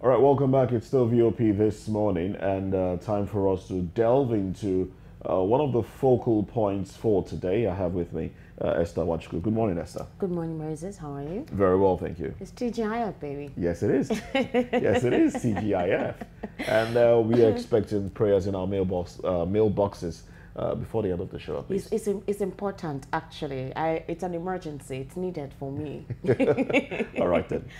All right, welcome back. It's still VOP this morning, and uh, time for us to delve into uh, one of the focal points for today. I have with me uh, Esther Wachku. Good morning, Esther. Good morning, Moses. How are you? Very well, thank you. It's TGIF, baby. Yes, it is. yes, it is TGIF, and uh, we are expecting prayers in our mailbox uh, mailboxes uh, before the end of the show. It's, it's, it's, important, actually. I, it's an emergency. It's needed for me. All right, then.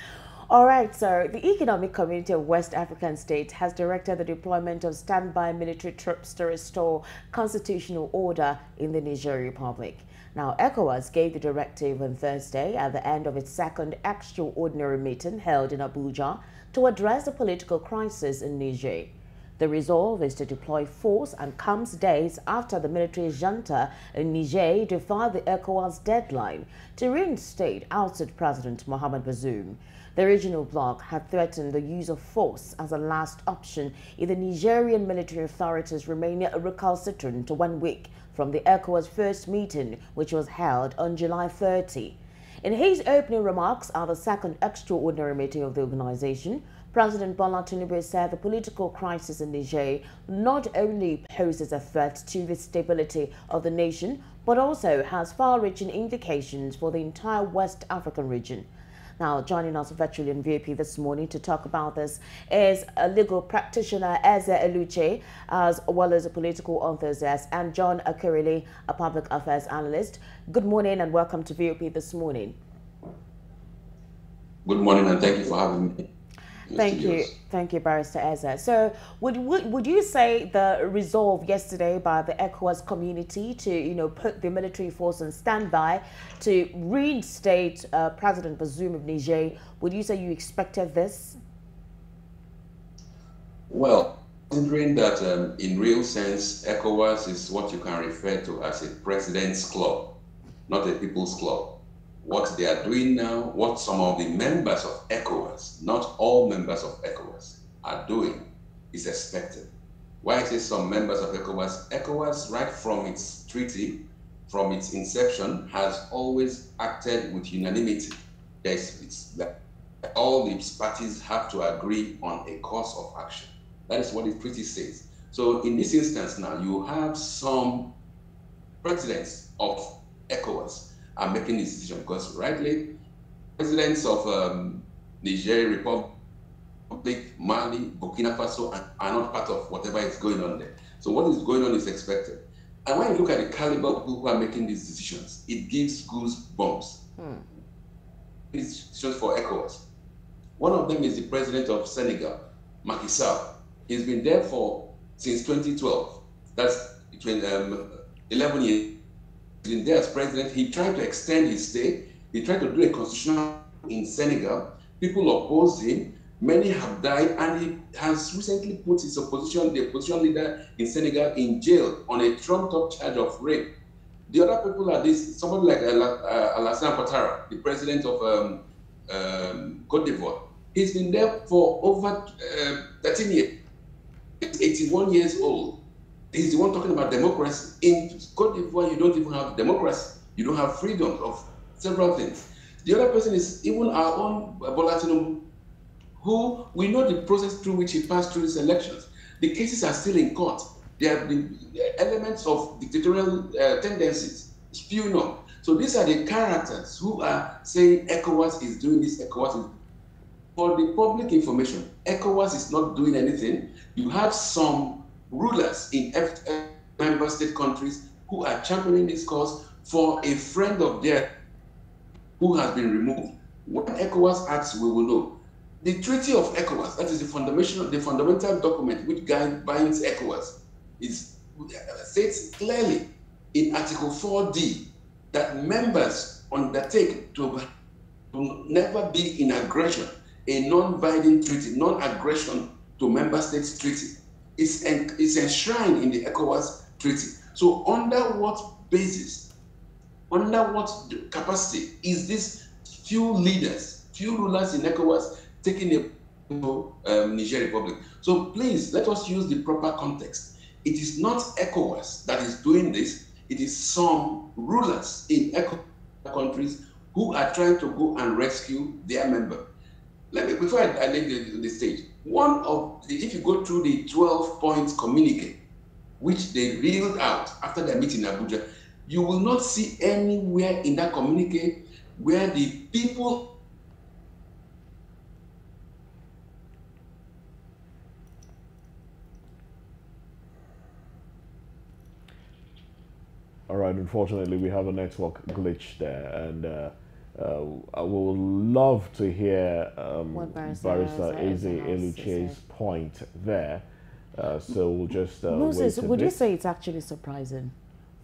All right, so the Economic Community of West African States has directed the deployment of standby military troops to restore constitutional order in the Niger Republic. Now, ECOWAS gave the directive on Thursday at the end of its second extraordinary meeting held in Abuja to address the political crisis in Niger. The resolve is to deploy force and comes days after the military junta in Niger defied the ECOWAS deadline to reinstate ousted President Mohamed Bazoum. The regional bloc had threatened the use of force as a last option if the Nigerian military authorities remain recalcitrant to one week from the ECOWAS first meeting, which was held on July 30. In his opening remarks at the second extraordinary meeting of the organization, President Bola Tinubu said the political crisis in Niger not only poses a threat to the stability of the nation, but also has far-reaching implications for the entire West African region. Now, joining us virtually on VOP this morning to talk about this is a legal practitioner, Eze Eluche, as well as a political enthusiast, and John Akurili, a public affairs analyst. Good morning and welcome to VOP this morning. Good morning and thank you for having me. Thank you. Thank you, Barrister Eze. So would, would, would you say the resolve yesterday by the ECOWAS community to, you know, put the military force on standby to reinstate uh, President Bazoum of Niger, would you say you expected this? Well, considering that um, in real sense, ECOWAS is what you can refer to as a president's club, not a people's club what they are doing now, what some of the members of ECOWAS, not all members of ECOWAS, are doing is expected. Why I say some members of ECOWAS? ECOWAS, right from its treaty, from its inception, has always acted with unanimity. There's, it's all the parties have to agree on a course of action. That is what the treaty says. So in this instance now, you have some presidents of ECOWAS are making this decision because rightly, presidents of um, Niger, Republic, Mali, Burkina Faso are not part of whatever is going on there. So what is going on is expected. And when you look at the caliber of people who are making these decisions, it gives goosebumps. Hmm. These decisions for ECOWAS. One of them is the president of Senegal, Macky Sall. He's been there for since 2012. That's between um, 11 years there as president, he tried to extend his stay. He tried to do a constitutional in Senegal. People opposed him. Many have died, and he has recently put his opposition, the opposition leader in Senegal, in jail on a trumped-up charge of rape. The other people are this, somebody like uh, Alassane Ouattara, the president of um, um, Cote d'Ivoire. He's been there for over uh, 13 years. 81 years old. He's the one talking about democracy. In Cote d'Ivoire, you don't even have democracy. You don't have freedom of several things. The other person is even our own Bola Tinubu, who we know the process through which he passed through these elections. The cases are still in court. There have been elements of dictatorial uh, tendencies spewing up. So these are the characters who are saying ECOWAS is doing this, ECOWAS is for the public information, ECOWAS is not doing anything. You have some rulers in member state countries who are championing this cause for a friend of theirs who has been removed. When ECOWAS acts, we will know. The Treaty of ECOWAS, that is the fundamental, the fundamental document which binds ECOWAS, is, uh, states clearly in Article 4D that members undertake to, to never be in aggression, a non-binding treaty, non-aggression to member states treaty is, en- is enshrined in the ECOWAS Treaty. So, under what basis, under what capacity is this few leaders, few rulers in ECOWAS taking a um, Niger Republic? So, please let us use the proper context. It is not ECOWAS that is doing this, it is some rulers in ECOWAS countries who are trying to go and rescue their member. let me before I, I leave the, the stage. One of the, if you go through the 12 points communique, which they reeled out after their meeting in Abuja, you will not see anywhere in that communique where the people All right, unfortunately, we have a network glitch there, and uh, uh, I would love to hear um, Barrister, Eze Eluche's point there. Uh, so we'll just uh, Moses, would bit. you say it's actually surprising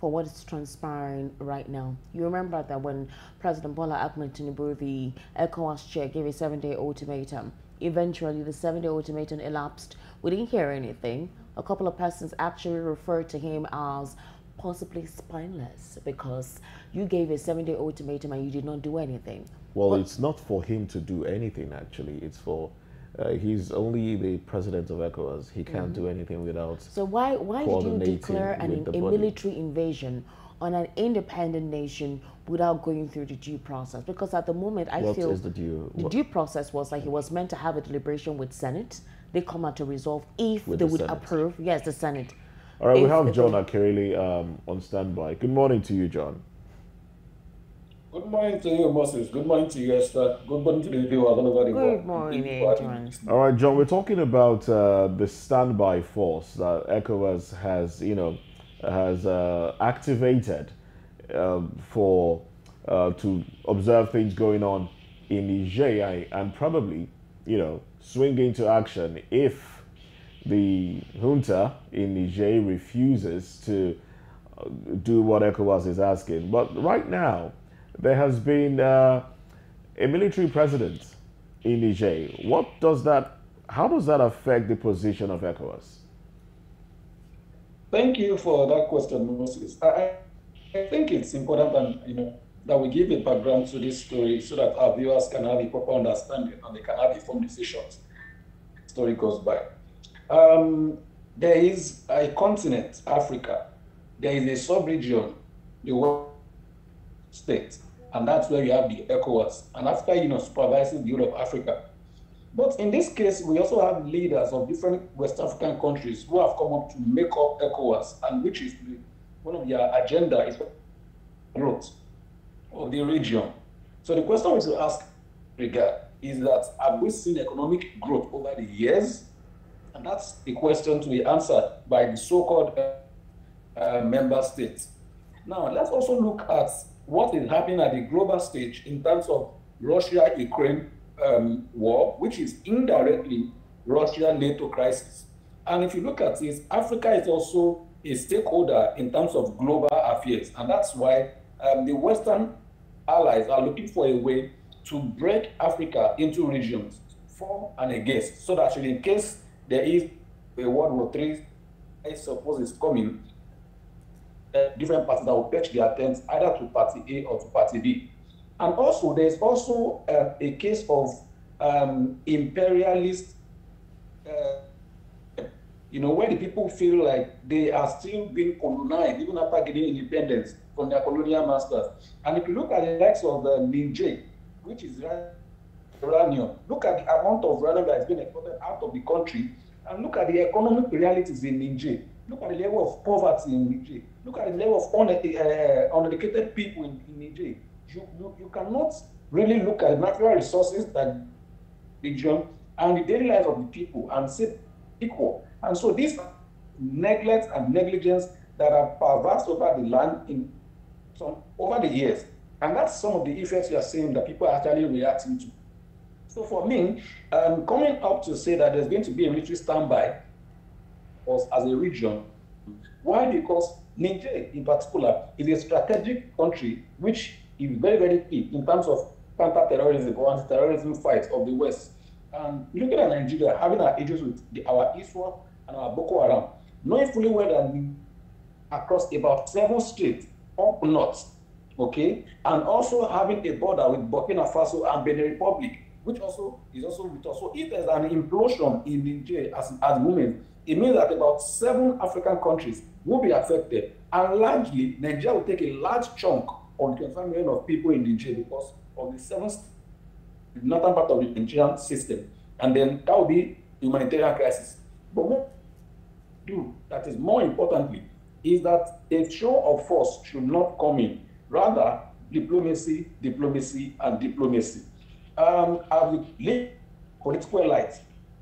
for what is transpiring right now? You remember that when President Bola Ahmed Tinubu, the ECOWAS chair, gave a seven-day ultimatum. Eventually, the seven-day ultimatum elapsed. We didn't hear anything. A couple of persons actually referred to him as possibly spineless because you gave a seven day ultimatum and you did not do anything. Well, but it's not for him to do anything, actually. It's for. Uh, he's only the president of ECOWAS. He can't mm -hmm. do anything without. So why why did you declare an, a military invasion on an independent nation without going through the due process? Because at the moment, I what feel the due the due process was like he was meant to have a deliberation with Senate. They come out to resolve if with they the would Senate. approve. Yes, the Senate all right, we have John Akerele um, on standby. Good morning to you, John. Good morning to you, Moses. Good morning to you, Esther. Good morning to the viewers all over the world. Good morning, John. All right, John, we're talking about uh, the standby force that ECOWAS has, you know, has uh, activated uh, for uh, to observe things going on in Niger and probably, you know, swing into action if the junta in Niger refuses to uh, do what ECOWAS is asking. But right now, there has been uh, a military president in Niger. What does that, how does that affect the position of ECOWAS? Thank you for that question, Moses. I, I think it's important and, you know, that we give a background to this story so that our viewers can have a proper understanding and they can have informed decisions. The Story goes by. Um, there is a continent, Africa. There is a sub-region, the world state, and that's where you have the ECOWAS. And after you know supervising the whole of Africa, but in this case, we also have leaders of different West African countries who have come up to make up ECOWAS, and which is one of their agenda is growth of the region. So the question we should ask regard is that have we seen economic growth over the years? And that's a question to be answered by the so-called uh, uh, member states. Now, let's also look at what is happening at the global stage in terms of Russia-Ukraine um, war, which is indirectly Russia-NATO crisis. And if you look at this, Africa is also a stakeholder in terms of global affairs. And that's why um, the Western allies are looking for a way to break Africa into regions for and against, so that in case there is a World War III, I suppose is coming, uh, different parties that will pitch their tents either to party A or to party B. And also, there's also uh, a case of um, imperialist, uh, you know, where the people feel like they are still being colonized even after getting independence from their colonial masters. And if you look at the likes of the Niger, which is uranium. Look at the amount of uranium that has been exported out of the country and look at the economic realities in Niger. Look at the level of poverty in Niger. Look at the level of uh, uneducated people in, in Niger. You, you, you cannot really look at natural resources that region and the daily lives of the people and say equal. And so this neglect and negligence that are pervased over the land in some over the years. And that's some of the effects you are seeing that people are actually reacting to. So for me, um, coming up to say that there's going to be a military standby us as a region, why? Because Niger in particular is a strategic country which is very, very key in terms of counter-terrorism or anti-terrorism fight of the West. And looking at Nigeria, having our issues with the, our and our Boko Haram, knowing fully well that across about seven states up north, okay, and also having a border with Burkina Faso and Benin Republic, which also is also with us. So if there's an implosion in Niger as the moment, it means that about seven African countries will be affected, and largely Nigeria will take a large chunk of the 25 million of people in Niger because of the seven northern part of the Nigerian system, and then that will be humanitarian crisis. But what do that is more importantly is that a show of force should not come in. Rather, diplomacy, diplomacy, and diplomacy. Um, as the political elites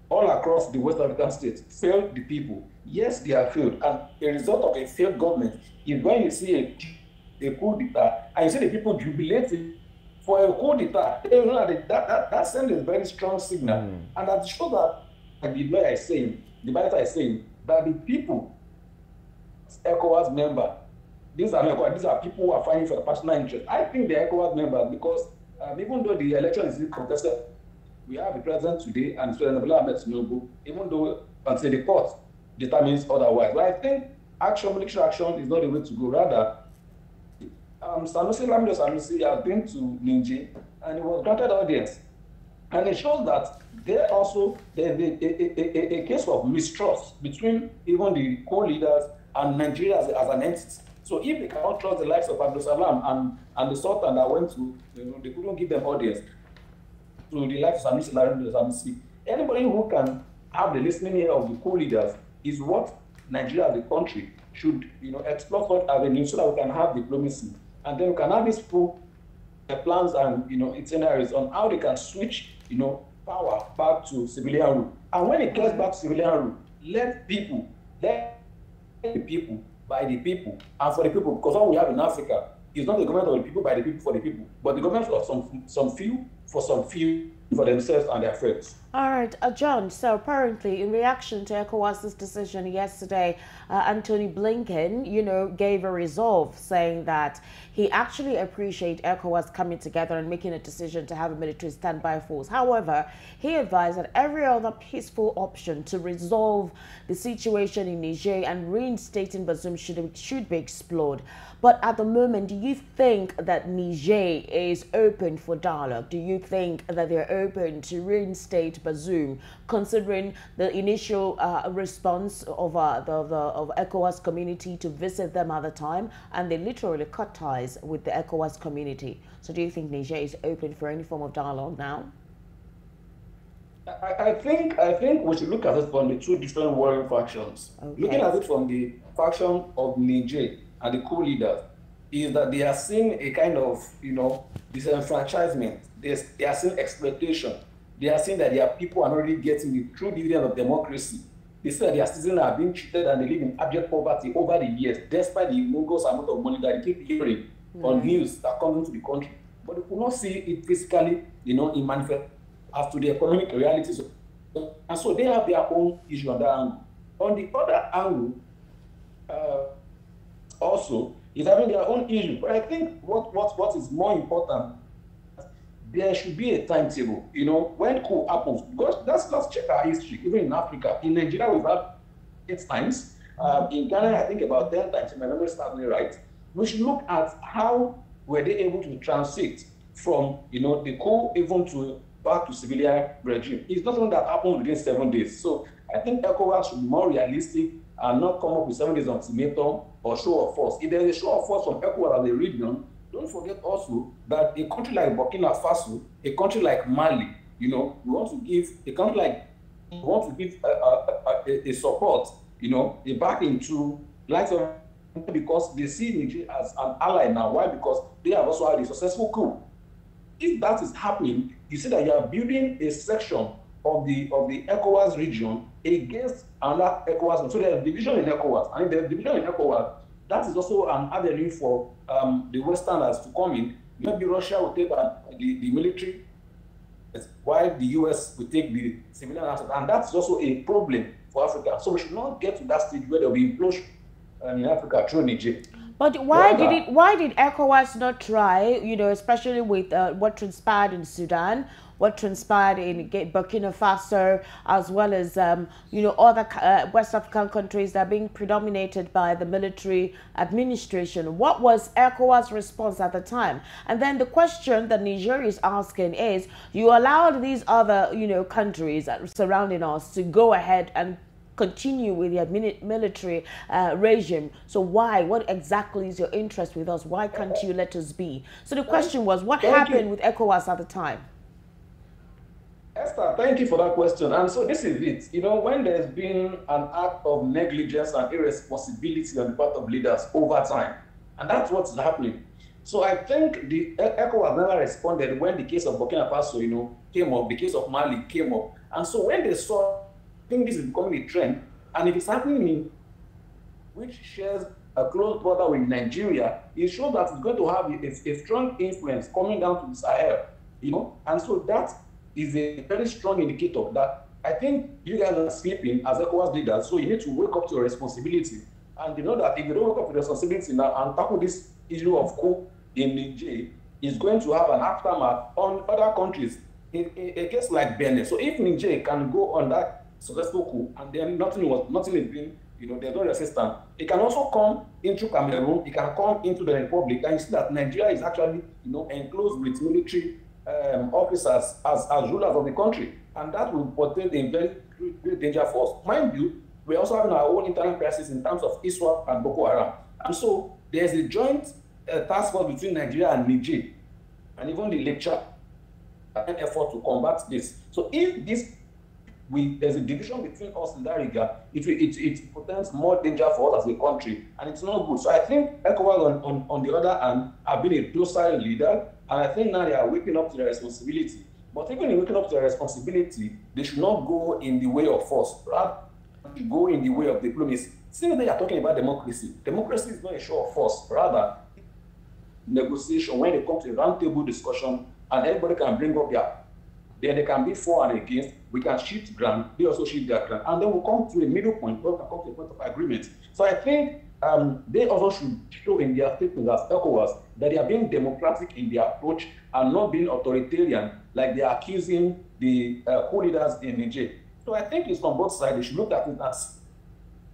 all across the West African states failed the people. Yes, they are failed. And a result of a failed government is when you see a, a coup d'etat and you see the people jubilating for a coup d'etat. You know, that, that, that sends a very strong signal. Mm. And that shows that, like the lawyer is saying, the barrister is saying, that the people, ECOWAS member, these are these are people who are fighting for the personal interest. I think they're ECOWAS members because um, even though the election is contested, we have a president today and President Bola Ahmed Tinubu, even though until the court determines otherwise. But I think action, military action is not the way to go. Rather, um, Sanusi Lamido Sanusi has been to Niger and he was granted audience. And it shows that there also there's a, a, a, a, case of mistrust between even the coup leaders and Nigeria as, as an entity. So if they cannot trust the likes of Abdul Salam and, and the Sultan that went to, you know, they couldn't give them audience to the likes of Sanusi Sanusi. Anybody who can have the listening ear of the coup leaders is what Nigeria as a country should, you know, explore such avenues so that we can have the diplomacy. And then we can have these uh, plans and, you know, itineraries on how they can switch you know, power back to civilian rule. And when it gets back to civilian rule, let people, let the people, by the people, and for the people, because all we have in Africa is not the government of the people, by the people, for the people, but the government of some, some few, for some few, for themselves and their friends. All right, uh, John. So apparently, in reaction to ECOWAS's decision yesterday, uh, Antony Blinken, you know, gave a resolve saying that he actually appreciates ECOWAS coming together and making a decision to have a military standby force. However, he advised that every other peaceful option to resolve the situation in Niger and reinstating Bazoum should, should be explored. But at the moment, do you think that Niger is open for dialogue? Do you think that they're open to reinstate Bazoum, considering the initial uh, response of uh, the, the of ECOWAS community to visit them at the time, and they literally cut ties with the ECOWAS community? So do you think Niger is open for any form of dialogue now? I, I think I think we should look at it from the two different warring factions. Okay. Looking at it from the faction of Niger and the coup leaders is that they are seeing a kind of, you know, disenfranchisement. They, they are seeing exploitation. They are seeing that their people are not really getting the true dividend of democracy. They say that their citizens are being treated and they live in abject poverty over the years, despite the enormous amount of money that they keep hearing mm. on news that comes into the country. But they could not see it physically, you know, in manifest as to the economic realities. And so they have their own issue on that angle. On the other angle, uh, also is having their own issue. But I think what, what, what is more important, there should be a timetable. You know, when coup happens, because let's, let's check our history, even in Africa. In Nigeria, we've had eight times. Um, in Ghana, I think about 10 times, if my memory serves me right. We should look at how were they able to transit from, you know, the coup even to back to civilian regime. It's not something that happened within seven days. So I think ECOWAS should be more realistic and not come up with seven days ultimatum or show of force. If there's a show of force from ECOWAS as a region, don't forget also that a country like Burkina Faso, a country like Mali, you know, we want to give a country like we want to give a, a, a, a support, you know, a backing to likes of because they see Niger as an ally now. Why? Because they have also had a successful coup. If that is happening, you see that you are building a section of the of the ECOWAS region against another ECOWAS. So there's division in ECOWAS, and there's division in ECOWAS, that is also an avenue for um, the Westerners to come in. Maybe Russia will take uh, the, the military, while the US will take the civilian aspect, and that's also a problem for Africa. So we should not get to that stage where there will be implosion uh, in Africa through Niger. But why did it? Why did ECOWAS not try? You know, especially with uh, what transpired in Sudan, what transpired in Burkina Faso, as well as um, you know other uh, West African countries that are being predominated by the military administration. What was ECOWAS' response at the time? And then the question that Niger is asking is: You allowed these other you know countries surrounding us to go ahead and continue with your military uh, regime. So why? What exactly is your interest with us? Why can't you let us be? So the question was, what happened with ECOWAS at the time? Esther, thank you for that question. And so this is it. You know, when there's been an act of negligence and irresponsibility on the part of leaders over time, and that's what's happening. So I think the ECHO has never responded when the case of Burkina Faso, you know, came up, the case of Mali came up. And so when they saw, think this is becoming a trend, and if it's happening in which shares a close border with Nigeria, it shows that it's going to have a, a strong influence coming down to the Sahel, you know, and so that is a very strong indicator that I think you guys are sleeping as ECOWAS leaders, so you need to wake up to your responsibility. And you know that if you don't wake up to your responsibility now and tackle this issue of coup in Niger, it's going to have an aftermath on other countries. In, in a case like Benin, so if Niger can go on that successful coup and then nothing was nothing is being you know, there's no resistance. It can also come into Cameroon, it can come into the Republic, and you see that Nigeria is actually, you know, enclosed with military um, officers as, as rulers of the country. And that will portend a very great danger for us. Mind you, we're also having our own internal crisis in terms of ISWAP and Boko Haram. And so there's a joint uh, task force between Nigeria and Niger, and even the lecture an effort to combat this. So if this we there's a division between us in that regard, it it it presents more danger for us as a country, and it's not good. So I think ECOWAS on, on, on the other hand have been a docile leader, and I think now they are waking up to their responsibility. But even in waking up to their responsibility, they should not go in the way of force, rather go in the way of diplomacy. Since they are talking about democracy, democracy is not a show of force, rather negotiation when they come to a roundtable discussion and everybody can bring up their then they can be for and against. We can shift ground. They also shift their ground. And then we'll come to a middle point where we can come to a point of agreement. So I think um, they also should show in their statements as ECOWAS that they are being democratic in their approach and not being authoritarian like they are accusing the uh, coup leaders in Niger. So I think it's from both sides. They should look at it as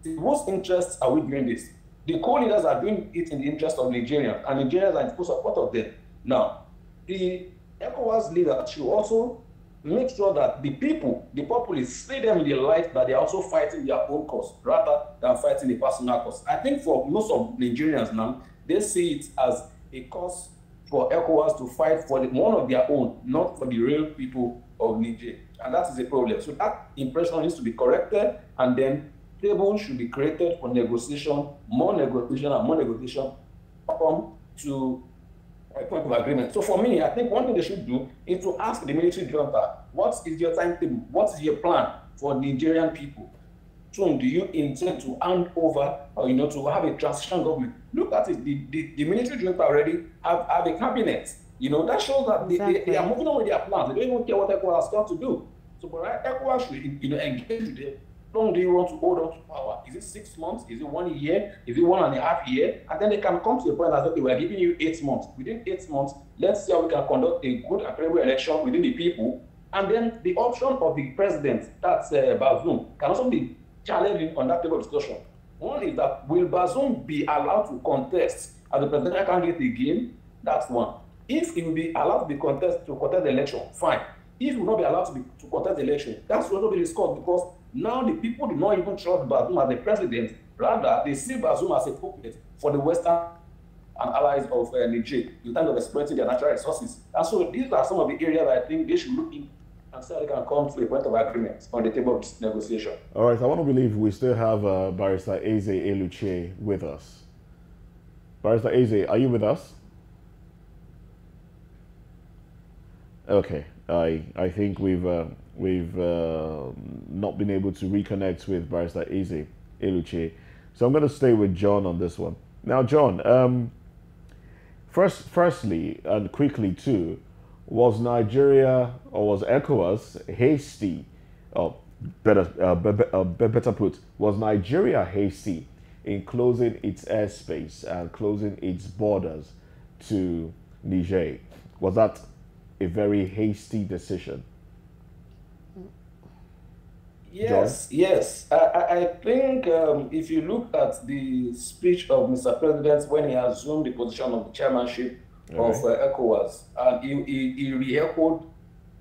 whose interests are we doing this? The coup leaders are doing it in the interest of Nigerians, and Nigerians are in full support of them. Now, the ECOWAS leader should also make sure that the people, the populace, see them in the light that they are also fighting their own cause rather than fighting a personal cause. I think for most of Nigerians now, they see it as a cause for ECOWAS to fight for the, one of their own, not for the real people of Niger. And that is a problem. So that impression needs to be corrected, and then tables should be created for negotiation, more negotiation, and more negotiation come to point of agreement. So for me, I think one thing they should do is to ask the military junta, what is your timetable? What is your plan for Nigerian people? Soon do you intend to hand over or you know to have a transition government? Look at it, the, the, the military junta already have, have a cabinet. You know, that shows that exactly. they, they, are moving on with their plans. They don't even care what ECOWAS has got to do. So but right, ECOWAS should you know engage with them long do you want to hold on to power? Is it six months? Is it one year? Is it one and a half year? And then they can come to a point that okay, we're giving you eight months. Within eight months, let's see how we can conduct a good and credible election within the people. And then the option of the president, that's uh, Bazoum, can also be challenging on that table discussion. One is that will Bazoum be allowed to contest as the presidential candidate again? That's one. If he will be allowed to be contest to contest the election, fine. If he will not be allowed to, be, to contest the election, that's also be discussed because now the people do not even trust Bazoum as the president. Rather, they see Bazoum as a puppet for the Western and allies of uh, Niger in terms of exploiting their natural resources. And so these are some of the areas I think they should look in and so they can come to a point of agreement on the table of negotiation. All right, I want to believe we still have uh, Barrister Eze Eluche with us. Barrister Eze, are you with us? Okay, I I think we've uh, we've uh, not been able to reconnect with Barrister Eze Eluche. So I'm going to stay with John on this one. Now, John, um, first, firstly and quickly too, was Nigeria or was ECOWAS hasty, or better, uh, be, uh, better put, was Nigeria hasty in closing its airspace and closing its borders to Niger? Was that a very hasty decision? Yes, John? yes. I, I think um, if you look at the speech of Mr. President when he assumed the position of the chairmanship of uh, ECOWAS, and he, he, he re-echoed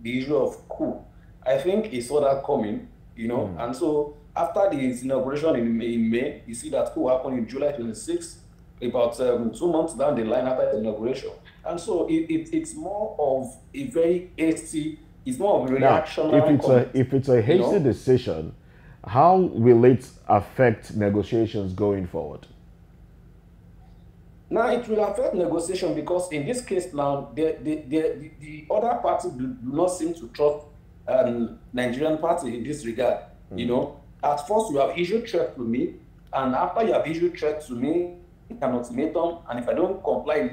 the issue of coup, I think he saw that coming, you know, mm. and so after the inauguration in May, in May, you see that coup happened in July 26, about um, two months down the line after the inauguration. And so it, it, it's more of a very hasty It's more of a reaction. Now, if it's a if it's a hasty you know? decision, how will it affect negotiations going forward? Now it will affect negotiation because in this case now the the, the, the other party do, not seem to trust um, Nigerian party in this regard. Mm. You know, at first you have issued threat to me, and after you have issued threat to me, an ultimatum, and if I don't comply,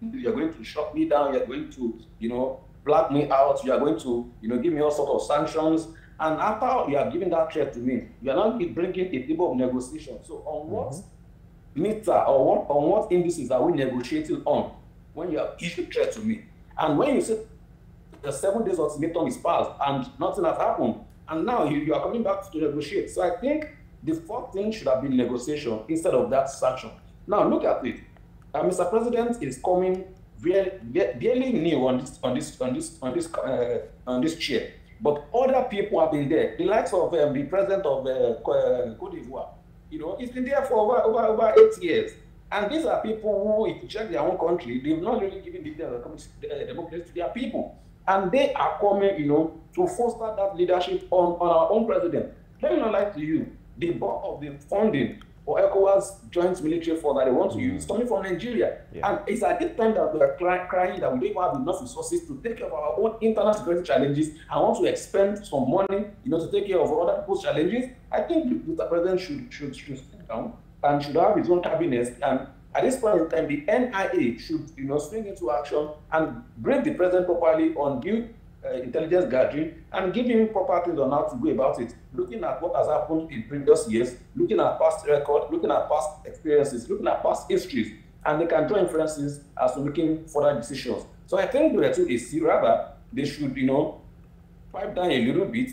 you're going to shut me down, you're going to, you know, black me out, you are going to, you know, give me all sort of sanctions. And after you are giving that threat to me, you are now bringing a table of negotiation. So on what mm-hmm. meter or what on what indices are we negotiating on when you have issued threat to me? And when you say the seven days ultimatum is passed and nothing has happened, and now you, you are coming back to negotiate. So I think the fourth thing should have been negotiation instead of that sanction. Now look at it. Uh, Mr. President is coming barely new on this on this on this on this uh, on this chair. But other people have been there. The likes of um, the president of uh, Cote d'Ivoire, you know, he's been there for over, over over eight years. And these are people who, if you check their own country, they've not really given the uh, democracy to their people. And they are coming, you know, to foster that leadership on, on our own president. Let me not lie to you. The bulk of the funding or ECOWAS joint military force that they want to mm. use coming from Nigeria. Yeah. And it's at this time that we are cry, crying that we don't have enough resources to take care of our own internal security challenges and want to expend some money, you know, to take care of other people's challenges. I think the president should should should sit down and should have his own cabinet and at this point in time, the NIA should, you know, swing into action and brief the president properly on due uh, intelligence gathering and him proper things on how to go about it. Looking at what has happened in previous years, looking at past record, looking at past experiences, looking at past histories, and they can draw inferences as to making further decisions. So I think the two is rather they should, you know, pipe down a little bit.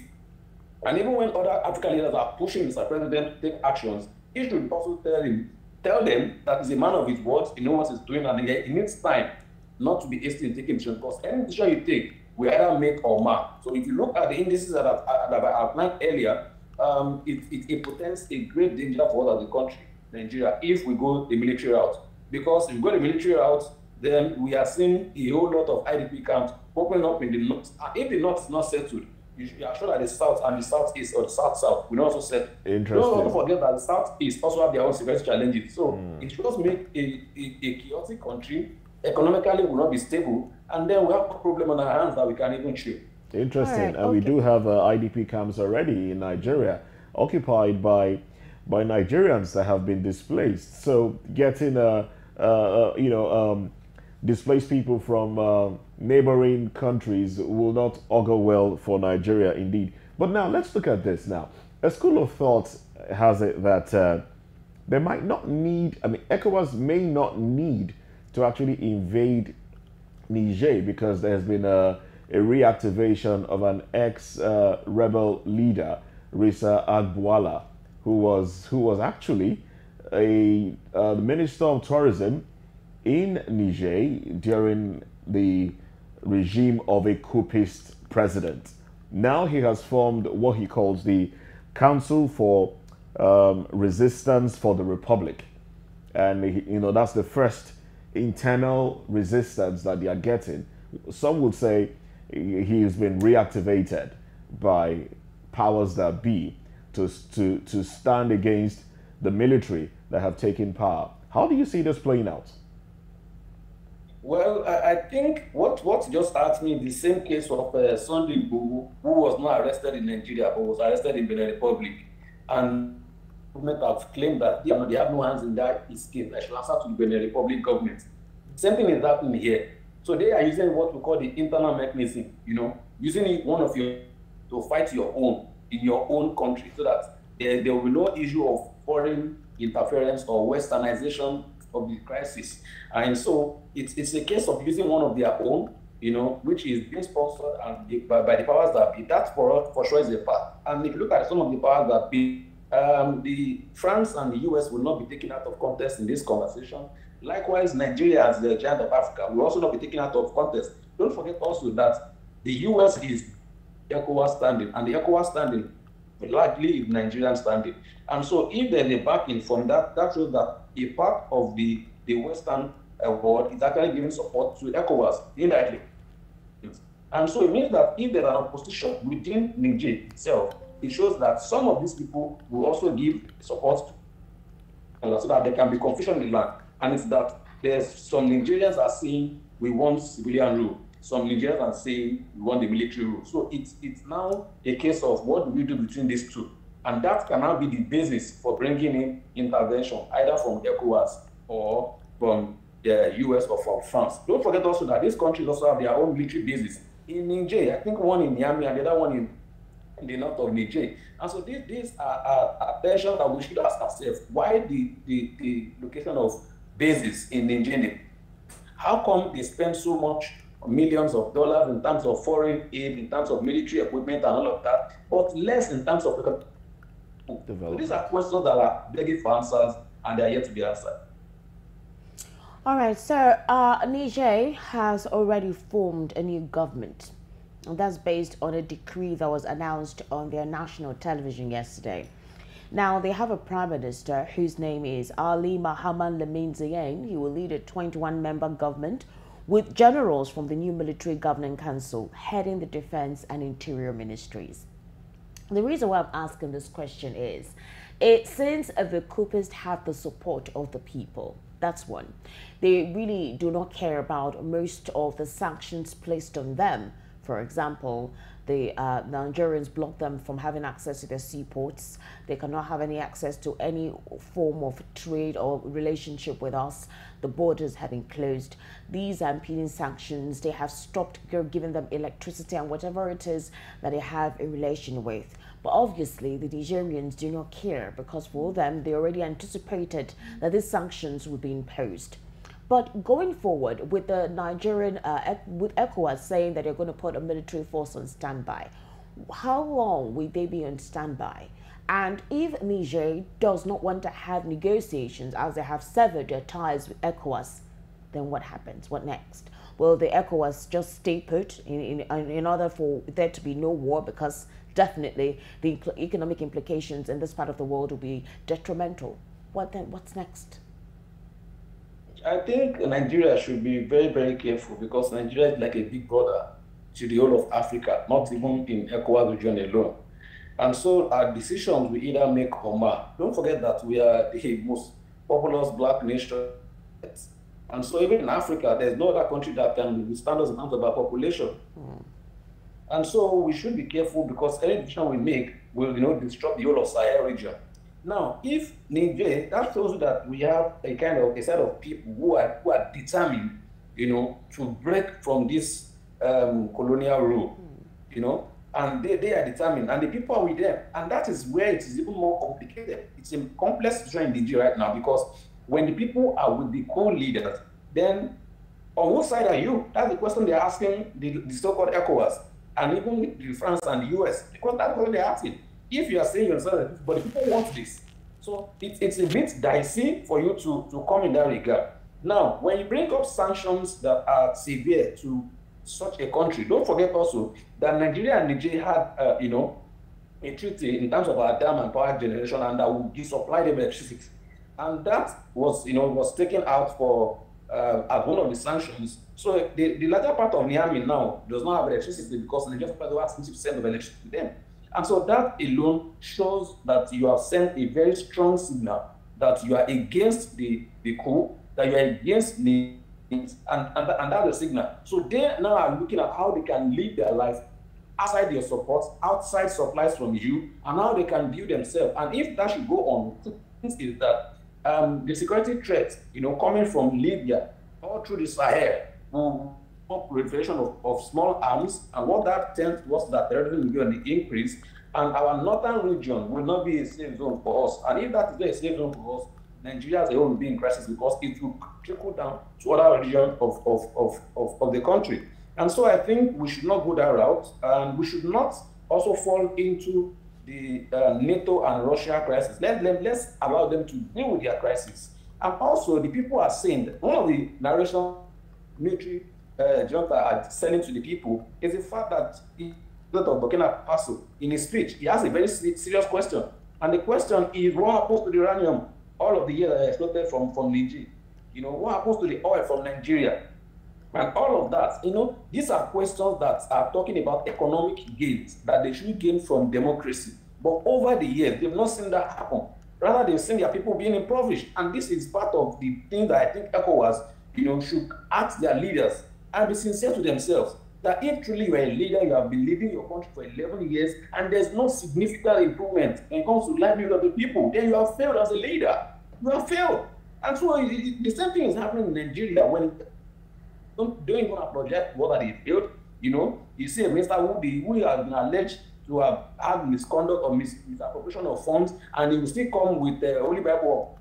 And even when other African leaders are pushing Mr. President to take actions, he should also tell him, tell them that he's a man of his words, he knows what he's doing, and he needs time not to be hasty in taking decisions. Because any decision you take we either make or mark. So if you look at the indices that, I've, that I outlined earlier, um, it, it, it portends a great danger for us as a country, Nigeria, if we go the military route. Because if we go the military route, then we are seeing a whole lot of IDP camps opening up in the north. And if the north is not settled, you are sure that the south and the southeast or the south south will also set. Interesting. Don't forget that the southeast also have their own security challenges. So mm. it just make a, a, a chaotic country economically will not be stable, and then we have a problem on our hands that we can even treat. Interesting, right, and okay. we do have uh, IDP camps already in Nigeria, occupied by by Nigerians that have been displaced. So getting uh, uh, uh you know um, displaced people from uh, neighboring countries will not augur well for Nigeria, indeed. But now let's look at this. Now, a school of thought has it that uh, they might not need. I mean, ECOWAS may not need to actually invade Niger because there's been a, a reactivation of an ex uh, rebel leader, Rhissa Ag Boula, who was who was actually a minister of tourism in Niger during the regime of a coupist president. Now he has formed what he calls the Council for um, Resistance for the Republic, and he, you know that's the first internal resistance that they are getting. Some would say he's been reactivated by powers that be to, to, to stand against the military that have taken power. How do you see this playing out? Well, I, think what, what just asked me the same case of uh, Sunday who was not arrested in Nigeria but was arrested in Benin Republic. And government have claimed that they, they have no hands in that escape. I should answer to the Benin Republic government. Same thing is happening here. So they are using what we call the internal mechanism, you know, using one of you to fight your own in your own country so that there, there will be no issue of foreign interference or westernization of the crisis. And so it's, it's a case of using one of their own, you know, which is being sponsored and by, by the powers that be. That for, for sure is a part. And if you look at some of the powers that be, um, the France and the US will not be taken out of context in this conversation. Likewise, Nigeria as the giant of Africa will also not be taken out of context. Don't forget also that the US is ECOWAS standing, and the ECOWAS standing largely is Nigerian standing. And so if there's a backing from that, that shows that a part of the, the Western uh, world is actually giving support to ECOWAS indirectly. And so it means that if there are opposition within Nigeria itself, it shows that some of these people will also give support to, so that there can be confusion in land. And it's that there's some Nigerians are saying we want civilian rule. Some Nigerians are saying we want the military rule. So it's it's now a case of what do we do between these two? And that can now be the basis for bringing in intervention, either from ECOWAS or from the US or from France. Don't forget also that these countries also have their own military bases. In Niger, I think one in Niamey and the other one in, in the north of Niger. And so these, these are, are, are tensions that we should ask ourselves. Why the, the, the location of bases in Niger? How come they spend so much millions of dollars in terms of foreign aid, in terms of military equipment and all of that, but less in terms of so these are questions that are begging for answers and they are yet to be answered. All right, so uh, Niger has already formed a new government. And that's based on a decree that was announced on their national television yesterday. Now, they have a prime minister whose name is Ali Mohamed Lamine Zeine. He will lead a 21-member government with generals from the new military governing council heading the defense and interior ministries. The reason why I'm asking this question is, it since the coupists have the support of the people, that's one. They really do not care about most of the sanctions placed on them. For example, the uh, Nigerians block them from having access to their seaports. They cannot have any access to any form of trade or relationship with us. The borders have been closed. These are impeding sanctions. They have stopped giving them electricity and whatever it is that they have a relation with. But obviously, the Nigerians do not care because for them, they already anticipated that these sanctions would be imposed. But going forward, with the Nigerian, uh, with ECOWAS saying that they're going to put a military force on standby, how long will they be on standby? And if Niger does not want to have negotiations as they have severed their ties with ECOWAS, then what happens? What next? Will the ECOWAS just stay put in, in, in order for there to be no war because definitely the economic implications in this part of the world will be detrimental. What then? What's next? I think Nigeria should be very, very careful because Nigeria is like a big brother to the whole of Africa, not even in ECOWAS region alone. And so our decisions we either make or mar. Don't forget that we are the most populous black nation. And so even in Africa, there's no other country that can withstand us in terms of our population. Mm. And so we should be careful because any decision we make will, you know, disrupt the whole of Sahel region. Now, if Niger, that shows that we have a kind of a set of people who are who are determined, you know, to break from this um, colonial rule, mm. you know, and they, they are determined, and the people are with them, and that is where it is even more complicated. It's a complex situation in Niger right now because when the people are with the coup leaders, then on what side are you? That's the question they're asking the, the so-called ECOWAS and even the France and the US, because that's what they're asking. If you are saying yourself, but people want this. So it, it's a bit dicey for you to, to come in that regard. Now, when you bring up sanctions that are severe to such a country, don't forget also that Nigeria and Niger had, uh, you know, a treaty in terms of our dam and power generation, and that would supply them electricity. And that was, you know, was taken out for uh, as one of the sanctions so the, the larger part of Niamey now does not have electricity because Nigeria provides 60% of electricity to them. And so that alone shows that you have sent a very strong signal that you are against the, the coup, that you are against the and, and, and that's the signal. So they now are looking at how they can live their life outside your support, outside supplies from you, and how they can view themselves. And if that should go on, is that um, the security threat, you know, coming from Libya all through the Sahel, um, proliferation of, of small arms, and what that tends was that terrorism will be the increase, and our northern region will not be a safe zone for us. And if that is not a safe zone for us, Nigeria as a whole will be in crisis because it will trickle down to other regions of, of, of, of, of the country. And so I think we should not go that route, and we should not also fall into the uh, NATO and Russia crisis. Let them, let's allow them to deal with their crisis. And also, the people are saying that one of the narrations military uh, junta are selling to the people is the fact that he, of Burkina Faso, in his speech, he asked a very serious question. And the question is, what happens to the uranium all of the years that exploded from, from Niger? You know, what happens to the oil from Nigeria? and all of that. You know, these are questions that are talking about economic gains that they should gain from democracy. But over the years, they've not seen that happen. Rather, they've seen their people being impoverished. And this is part of the thing that I think ECOWAS, you know, should ask their leaders and be sincere to themselves that if truly you are a leader, you have been leading your country for 11 years, and there's no significant improvement when it comes to livelihood of the people, then you have failed as a leader. You have failed. And so the same thing is happening in Nigeria when don't, don't even for what they failed. You know, you see a minister who, the, who has been alleged to have had misconduct or mis misappropriation of funds, and he will still come with the Holy Bible.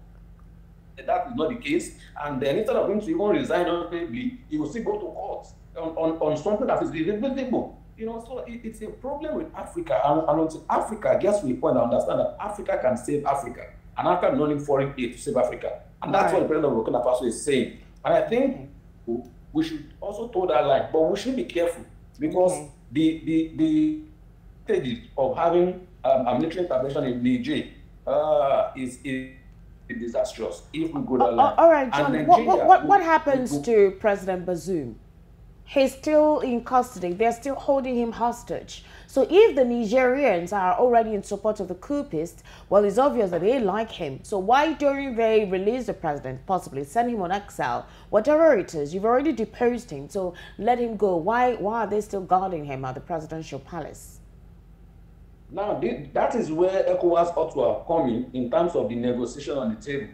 That is not the case. And then instead of him to even resign honorably, he will still go to court on, on, on something that is irreversible. You know, so it, it's a problem with Africa. And, and until Africa gets to a point, I understand that Africa can save Africa. And Africa not need foreign aid to save Africa. And that's right. what the president of Burkina Faso is saying. And I think we should also toe that line, but we should be careful because the the the stages of having um, a military intervention in Niger uh, is, is disastrous if we go that uh, line. Uh, all right, John. What, what, what, what happens to President Bazoum? He's still in custody. They're still holding him hostage. So if the Nigerians are already in support of the coupists, well, it's obvious that they like him. So why don't they release the president, possibly send him on exile, whatever it is? You've already deposed him, so let him go. Why, why are they still guarding him at the presidential palace? Now, that is where ECOWAS ought to have come in, in terms of the negotiation on the table.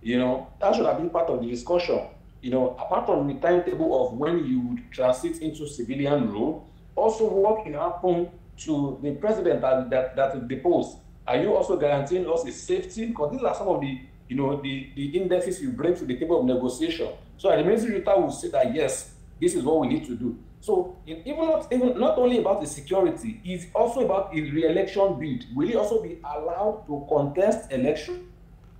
You know, that should have been part of the discussion. You know, apart from the timetable of when you would transit into civilian rule, also what will happen to the president that, that, that is deposed? Are you also guaranteeing us a safety? Because these are some of the, you know, the, the indexes you bring to the table of negotiation. So the ministry will say that, yes, this is what we need to do. So even not even not only about the security, it's also about his re-election bid. Will he also be allowed to contest election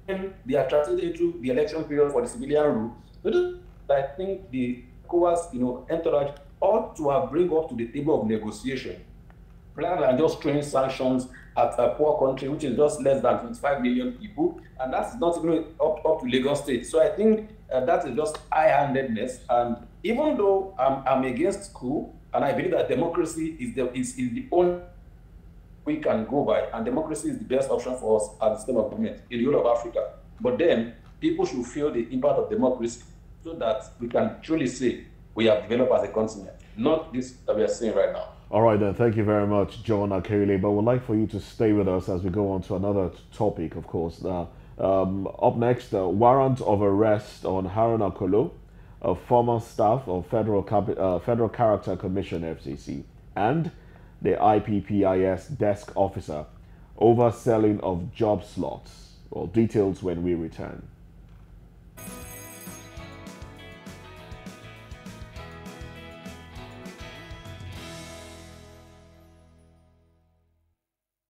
and be attracted into the election period for the civilian rule? So I think the ECOWAS, you know, entourage ought to have bring up to the table of negotiation rather than just throwing sanctions at a poor country which is just less than 25 million people and that's not even up, up to lagos state so i think uh, that is just high-handedness and even though i'm, I'm against coup and i believe that democracy is the is, is the only we can go by and democracy is the best option for us as a system of government in the whole of africa but then people should feel the impact of democracy so that we can truly say we have developed as a continent, not this that we are seeing right now. All right, then. Thank you very much, John Akerile. But we'd like for you to stay with us as we go on to another topic, of course. Uh, um, up next, uh, warrant of arrest on Haruna Kolo, a former staff of Federal, uh, Federal Character Commission, FCC, and the IPPIS desk officer over selling of job slots. Well, details when we return.